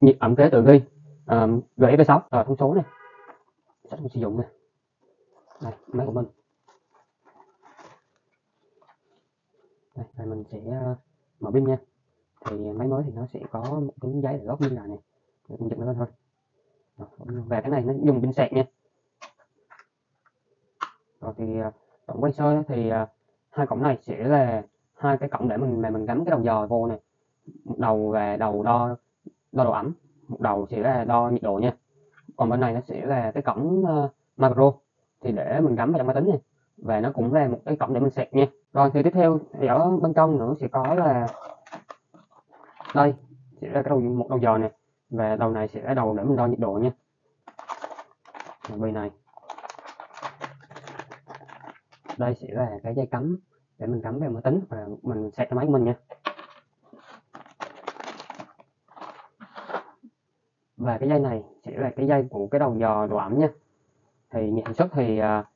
nhiệt ẩm kế tự ghi um, GFP6 rồi thông số này. Sách mình sử dụng này. Đây máy của mình. Đây, đây mình sẽ ờ, mở pin nha. Thì máy mới thì nó sẽ có một cái giấy để góp pin này. Này mình dựng nó lên thôi. Và cái này nó dùng pin sạc nha. Rồi thì ờ, tổng quay sơ thì ờ, hai cổng này sẽ là hai cái cổng để mình mà mình gắn cái đầu dò vô này. Đầu về đầu đo đo độ ẩm một đầu sẽ là đo nhiệt độ nha. Còn bên này nó sẽ là cái cổng uh, macro thì để mình gắn vào trong máy tính này. Và nó cũng là một cái cổng để mình sạc nha. Rồi thì tiếp theo thì ở bên trong nữa sẽ có là đây sẽ là cái đầu một đầu giờ này và đầu này sẽ là đầu để mình đo nhiệt độ nha. Bên này. Đây sẽ là cái dây cắm để mình cắm vào máy tính và mình sạc cho máy của mình nha. Và cái dây này sẽ là cái dây của cái đầu dò độ ẩm nha. Thì nhận xuất thì uh,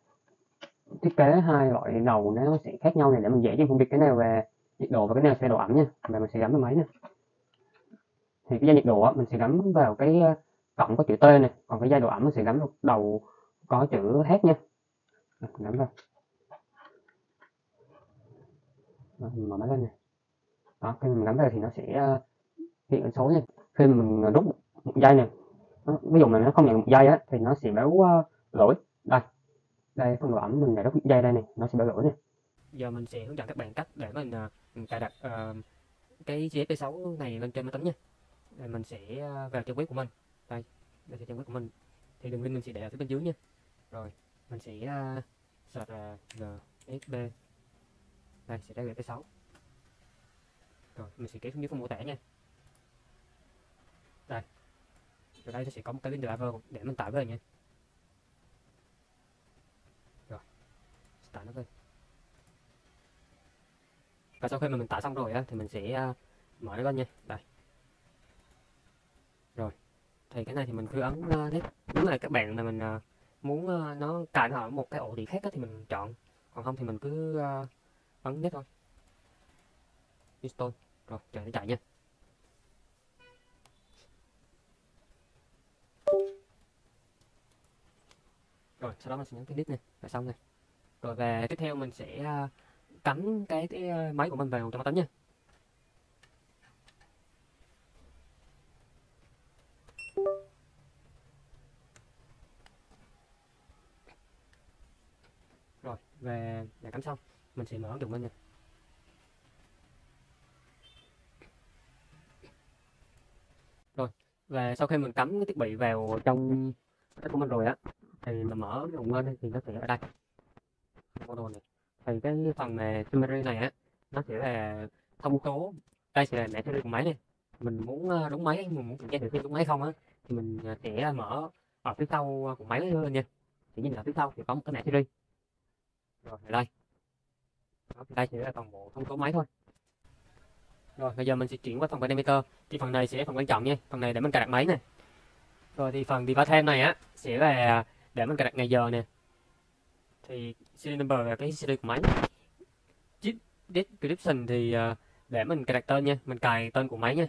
thiết kế hai loại đầu nó sẽ khác nhau này để mình dễ cho phân biệt cái nào về nhiệt độ và cái nào sẽ độ ẩm nha. Và mình sẽ gắn vào máy nè. Thì cái dây nhiệt độ mình sẽ gắn vào cái à, cổng có chữ T này. Còn cái dây độ ẩm mình sẽ gắn vào đầu có chữ H nha. Gắn vào. Mở máy lên này đó khi mình gắn vào thì nó sẽ à, hiện số nha. Khi mình rút một dây này ví dụ mà nó không nhận một dây á thì nó sẽ báo uh, lỗi. Đây đây phần lõm mình để rút dây đây này nó sẽ báo lỗi này giờ mình sẽ hướng dẫn các bạn cách để mình, uh, cài đặt uh, cái GSP6 này lên trên máy tính nha. Đây mình sẽ vào trang web của mình. Đây đây là trang web của mình. Thì đường link mình sẽ để ở phía bên dưới nha. Rồi mình sẽ uh, search uh, GSP đây sẽ ra GSP6 rồi mình sẽ kéo xuống dưới phần mô tả nha đây ở đây sẽ có một cái link driver để mình tải về nhé, rồi tải nó về và sau khi mà mình tải xong rồi á thì mình sẽ à, mở nó lên nha. Đây. Rồi thì cái này thì mình cứ ấn à, uh, nếu là các bạn mà mình à, muốn nó cài nó ở một cái ổ đĩa khác á, thì mình chọn. Còn không thì mình cứ ấn next thôi. Install. Rồi chờ nó chạy nha. Rồi sau đó mình sẽ nhấn cái đít này là xong này rồi về tiếp theo mình sẽ à, cắm cái, cái à, máy của mình vào trong máy tính nha. Rồi về đã cắm xong mình sẽ mở ứng dụng lên nha. Rồi và sau khi mình cắm cái thiết bị vào trong cái của mình rồi á thì mình mở cái ứng lên thì nó sẽ ở đây. Model này. Thì cái phần mà summary này á nó sẽ là thông số đây sẽ là mẹ sẽ của máy này. Mình muốn ờ, đúng máy mình muốn kiểm tra thử xem đúng máy không á thì mình ờ, sẽ mở ở phía sau ờ, của máy lên nha. Thì nhìn ở phía sau thì có một cái mẹ series rồi ở đây. Đó, đây sẽ là toàn bộ thông số máy thôi. Rồi bây giờ mình sẽ chuyển qua phần parameter. Thì phần này sẽ phần quan trọng nha. Phần này để mình cài đặt máy này rồi thì phần device time này á sẽ là để mình cài đặt ngày giờ nè. Thì serial number là cái serial của máy. Chip description thì uh, để mình cài đặt tên nha mình cài tên của máy nha.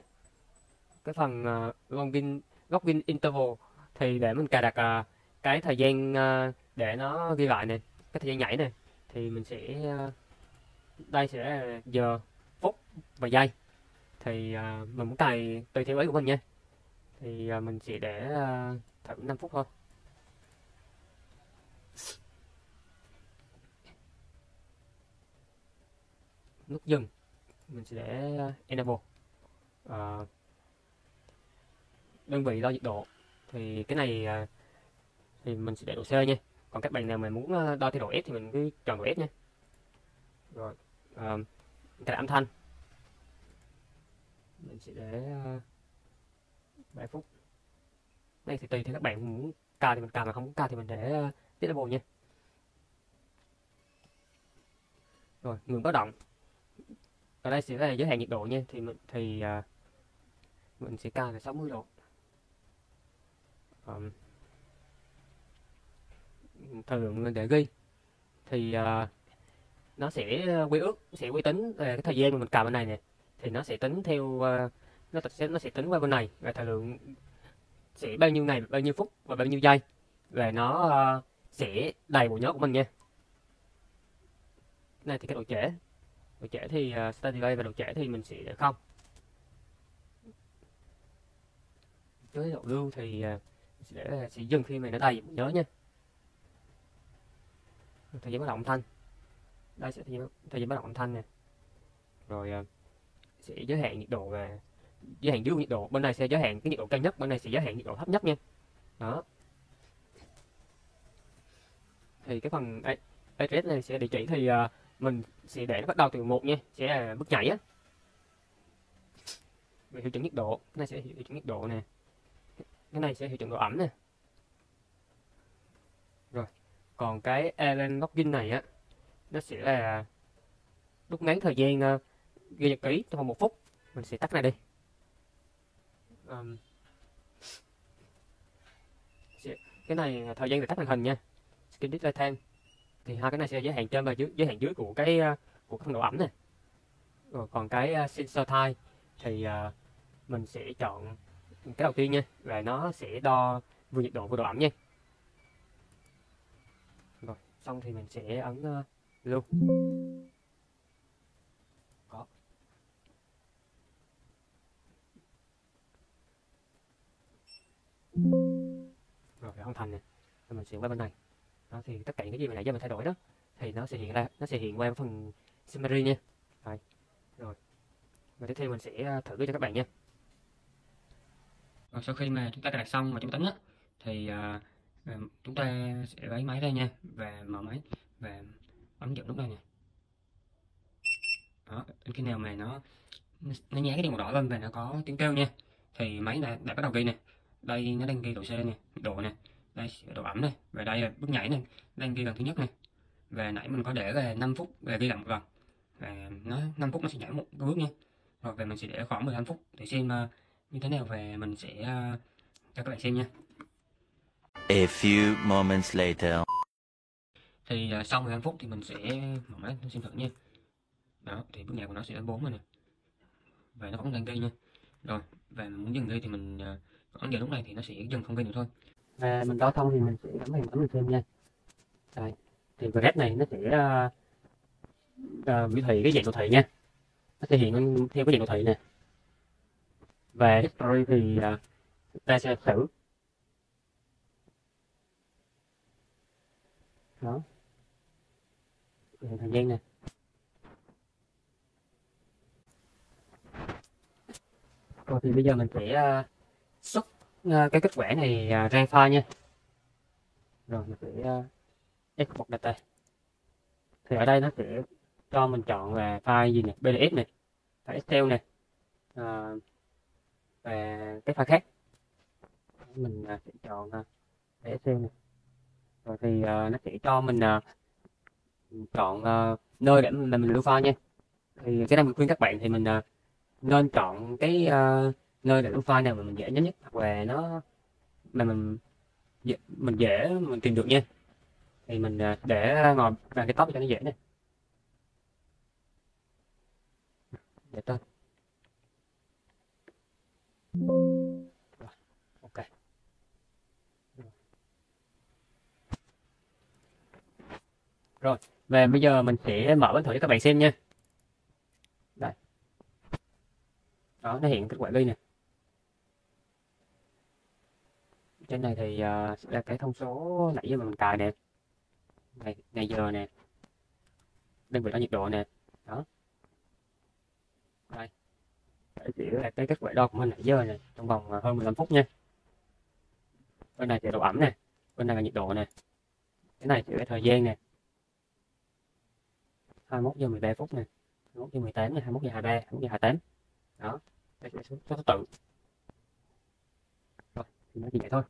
Cái phần uh, login login interval thì để mình cài đặt uh, cái thời gian uh, để nó ghi lại này cái thời gian nhảy này thì mình sẽ uh, đây sẽ là giờ phút và giây. Thì uh, mình muốn cài tùy theo ý của mình nha. Thì uh, mình sẽ để uh, thử 5 phút thôi nút dừng. Mình sẽ để uh, enable. Uh, đơn vị đo nhiệt độ. Thì cái này uh, thì mình sẽ để độ C nha. Còn các bạn nào mà muốn à, đo theo độ F thì mình cứ chọn độ F nha. Rồi uh, cái âm thanh. Mình sẽ để uh, 7 phút. Đây thì tùy theo các bạn muốn cao thì mình cao mà không muốn cao thì mình để uh, disable nha. Rồi ngừng báo động. Ở đây sẽ là giới hạn nhiệt độ nha thì mình thì uh, mình sẽ cao là 60 độ. Um, thời lượng để ghi thì uh, nó sẽ à, quy ước sẽ quy tính về cái thời gian mà mình cài bên này nè. Thì nó sẽ tính theo uh, nó sẽ nó sẽ tính qua bên này về thời lượng sẽ bao nhiêu ngày bao nhiêu phút và bao nhiêu giây. Về nó uh, sẽ đầy bộ nhớ của mình nha. Này thì cái độ trễ. Độ trễ thì à, uh, start delay và độ trễ thì mình sẽ để không? Với độ lưu thì uh, sẽ à, sẽ dừng khi mình đã đầy bộ nhớ nha. Thời gian bắt đầu âm thanh. Đây sẽ thời gian, thời gian bắt đầu âm thanh nè. Rồi uh, sẽ giới hạn nhiệt độ và giới hạn dưới nhiệt độ. Bên này sẽ giới hạn cái nhiệt độ cao nhất bên này sẽ giới hạn nhiệt độ thấp nhất nha. Đó thì cái phần address này sẽ địa chỉ thì uh, mình sẽ để nó bắt đầu từ một nha sẽ là bước nhảy á. Về hiệu chuẩn nhiệt độ cái này sẽ hiệu chuẩn nhiệt độ nè. Cái này sẽ hiệu chuẩn độ ẩm nè. Rồi còn cái Allen login này á nó sẽ là rút ngắn thời gian uh, ghi nhật ký trong vòng một phút. Mình sẽ tắt này đi. Um, cái này thời gian để tắt màn hình nha skin display time thì hai cái này sẽ giới hạn trên và dưới giới hạn dưới của cái à, của cái phần độ ẩm này. Rồi còn cái à, sensor time thì uh, mình sẽ chọn cái đầu tiên nha và nó sẽ đo vừa nhiệt độ vừa độ ẩm nha. Rồi xong thì mình sẽ ấn uh, lưu. Có. Rồi hoàn thành nè. Mình sẽ qua bên này đó, thì tất cả những cái gì mà nãy giờ mình thay đổi đó thì nó sẽ hiện ra nó sẽ hiện qua phần summary nha. Rồi rồi. Và tiếp theo mình sẽ ờ, thử cho các bạn nha. Rồi sau khi mà chúng ta cài đặt xong và chúng ta tính á thì uh, chúng ta sẽ lấy máy ra nha và mở máy và ấn dẫn nút đây nè. Đó đến khi nào mà nó nó nhá cái đèn màu đỏ lên và nó có tiếng kêu nha thì máy đã, đã bắt đầu ghi nè. Đây nó đang ghi độ C nè độ nè đây độ ẩm này và đây là bước nhảy này đang ghi lần thứ nhất này. Và nãy mình có để là 5 phút về ghi lại một lần. Và nó 5 phút nó sẽ nhảy một cái bước nha. Rồi về mình sẽ để khoảng 15 phút để xem uh, như thế nào về mình sẽ uh, cho các bạn xem nha. A few moments later. Thì uh, sau 15 phút thì mình sẽ mở máy xem thử nha. Đó thì bước nhảy của nó sẽ đến 4 rồi nè. Và nó vẫn đang ghi nha. Rồi và muốn dừng ghi thì mình uh, ấn giờ lúc này thì nó sẽ dừng không ghi nữa thôi à, mình đo xong thì mình sẽ gắn hình bấm mình thêm nha. Đây thì graph này nó sẽ uh, uh, biểu thị cái dạng đồ thị nha. Nó sẽ hiện theo cái dạng đồ thị nè. Và history thì uh, ta sẽ thử. Đó. Thời gian nè. Rồi thì bây giờ mình sẽ uh, xuất Ờ, cái kết quả này à, ra file nha. Rồi mình sẽ uh, export data thì ở đây nó sẽ cho mình chọn là file gì nè? Pdf này file excel này uh, và cái file khác. Mình uh, sẽ chọn uh, excel này rồi thì uh, nó sẽ cho mình uh, chọn uh, nơi để mình, mình lưu file nha. Thì cái này mình khuyên các bạn thì mình uh, nên chọn cái uh, nơi để file nào mà mình dễ nhất nhất, hoặc là nó mà mình mình dễ mình tìm được nha. Thì mình à, để ngồi vào cái top cho nó dễ nè để tên ok. Rồi và bây giờ mình sẽ mở bánh thử cho các bạn xem nha. Đây. Đó, nó hiện kết quả ghi nè. Trên này thì ờ, uh, là cái thông số nãy giờ mình cài nè. Ngày, ngày giờ nè. Đơn vị đo nhiệt độ nè. Đó. Đây. Chỉ là cái kết quả đo của mình nãy giờ nè trong vòng ờ, hơn 15 phút nha. Bên này thì độ ẩm nè bên này là nhiệt độ nè. Cái này chỉ là thời gian nè. 21 giờ 13 phút nè 21 giờ 18 nè 21 giờ 23 21 giờ 28 đó đây sẽ số thứ tự. Rồi thì nó chỉ vậy thôi.